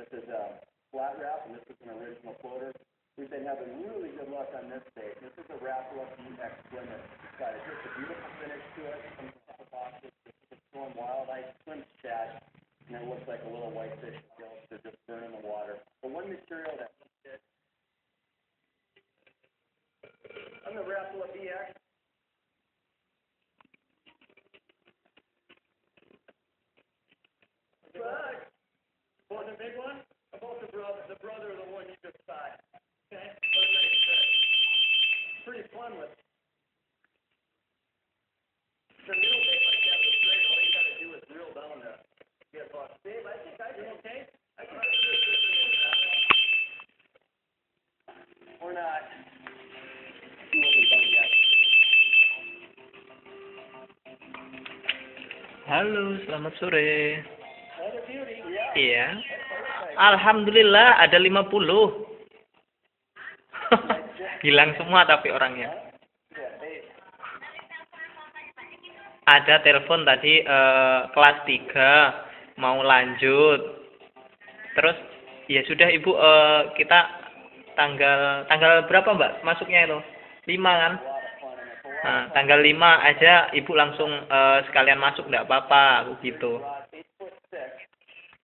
This is a Flat Rap, and this is an original floater. We've been having really good luck on this bait. This is a Rapala BX Plymouth. It's got a, just a beautiful finish to it. Comes in a boxes. This is a Storm WildEye Swim Shad, and it looks like a little whitefish gill. They're just burning the water. The one material that on the Rapala BX, big one? About the brother, the brother of the one you just shot. Okay. Fish. Uh, pretty fun with. The middle bait like that was great. All you gotta do is reel down the get buck. Dave, I think I did okay. I can do Or not. Halo, selamat sore. Iya. Alhamdulillah ada 50. Hilang semua tapi orangnya. Ada telepon tadi eh, kelas 3 mau lanjut. Terus ya sudah Ibu eh, kita tanggal tanggal berapa Mbak masuknya itu? 5 kan? Nah, tanggal 5 aja Ibu langsung eh, sekalian masuk enggak apa-apa gitu.